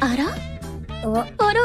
あら？あら？あら